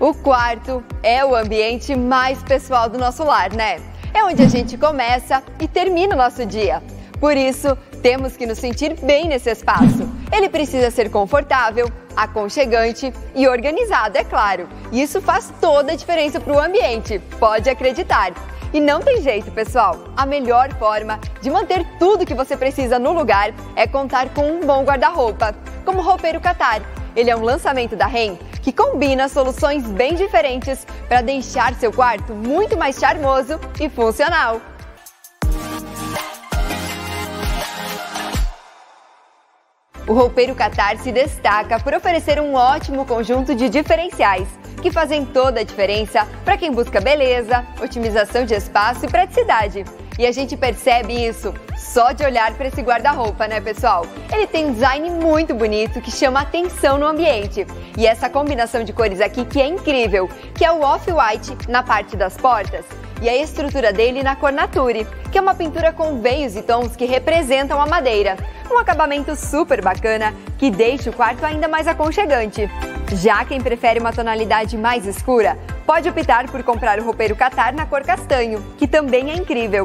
O quarto é o ambiente mais pessoal do nosso lar, né? É onde a gente começa e termina o nosso dia. Por isso, temos que nos sentir bem nesse espaço. Ele precisa ser confortável, aconchegante e organizado, é claro. Isso faz toda a diferença para o ambiente, pode acreditar. E não tem jeito, pessoal. A melhor forma de manter tudo que você precisa no lugar é contar com um bom guarda-roupa, como o Roupeiro Qatar. Ele é um lançamento da REM que combina soluções bem diferentes para deixar seu quarto muito mais charmoso e funcional. O roupeiro Qatar se destaca por oferecer um ótimo conjunto de diferenciais que fazem toda a diferença para quem busca beleza, otimização de espaço e praticidade. E a gente percebe isso só de olhar para esse guarda-roupa, né, pessoal? Ele tem um design muito bonito que chama atenção no ambiente. E essa combinação de cores aqui que é incrível, que é o off-white na parte das portas e a estrutura dele na cor Nature, que é uma pintura com veios e tons que representam a madeira. Um acabamento super bacana que deixa o quarto ainda mais aconchegante. Já quem prefere uma tonalidade mais escura, pode optar por comprar o roupeiro Qatar na cor castanho, que também é incrível.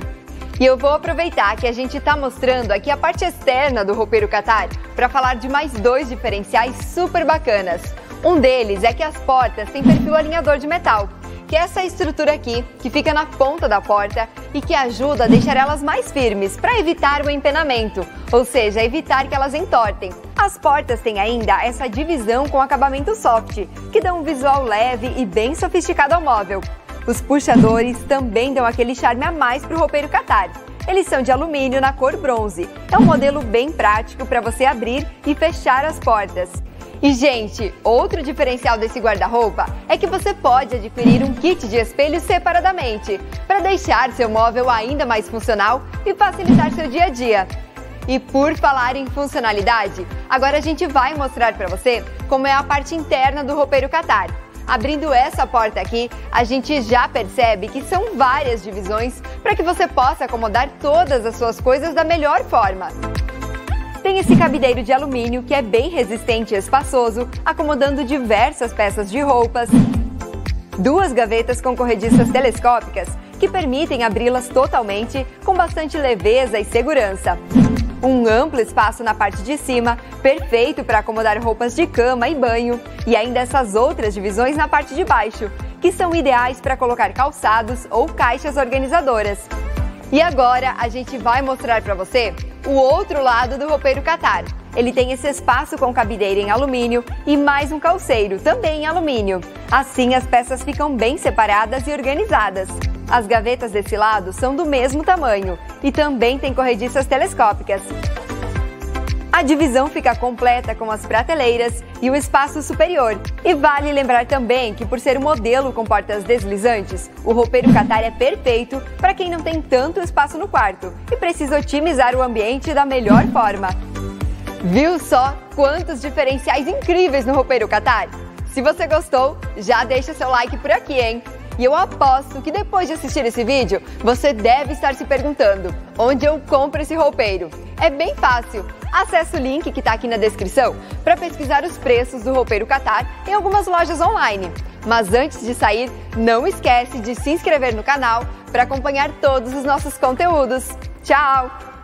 E eu vou aproveitar que a gente está mostrando aqui a parte externa do roupeiro Qatar para falar de mais dois diferenciais super bacanas. Um deles é que as portas têm perfil alinhador de metal, que é essa estrutura aqui, que fica na ponta da porta e que ajuda a deixar elas mais firmes para evitar o empenamento, ou seja, evitar que elas entortem. As portas têm ainda essa divisão com acabamento soft, que dá um visual leve e bem sofisticado ao móvel. Os puxadores também dão aquele charme a mais para o roupeiro Qatar. Eles são de alumínio na cor bronze. É um modelo bem prático para você abrir e fechar as portas. E, gente, outro diferencial desse guarda-roupa é que você pode adquirir um kit de espelhos separadamente para deixar seu móvel ainda mais funcional e facilitar seu dia a dia. E por falar em funcionalidade, agora a gente vai mostrar para você como é a parte interna do roupeiro Qatar. Abrindo essa porta aqui, a gente já percebe que são várias divisões para que você possa acomodar todas as suas coisas da melhor forma. Tem esse cabideiro de alumínio que é bem resistente e espaçoso, acomodando diversas peças de roupas. Duas gavetas com corrediças telescópicas que permitem abri-las totalmente com bastante leveza e segurança. Um amplo espaço na parte de cima, perfeito para acomodar roupas de cama e banho, e ainda essas outras divisões na parte de baixo, que são ideais para colocar calçados ou caixas organizadoras. E agora a gente vai mostrar para você o outro lado do roupeiro Qatar. Ele tem esse espaço com cabideira em alumínio e mais um calceiro, também em alumínio. Assim as peças ficam bem separadas e organizadas. As gavetas desse lado são do mesmo tamanho e também tem corrediças telescópicas. A divisão fica completa com as prateleiras e o espaço superior. E vale lembrar também que, por ser um modelo com portas deslizantes, o roupeiro Qatar é perfeito para quem não tem tanto espaço no quarto e precisa otimizar o ambiente da melhor forma. Viu só quantos diferenciais incríveis no roupeiro Qatar? Se você gostou, já deixa seu like por aqui, hein? E eu aposto que depois de assistir esse vídeo, você deve estar se perguntando: onde eu compro esse roupeiro? É bem fácil. Acesse o link que está aqui na descrição para pesquisar os preços do roupeiro Qatar em algumas lojas online. Mas antes de sair, não esquece de se inscrever no canal para acompanhar todos os nossos conteúdos. Tchau!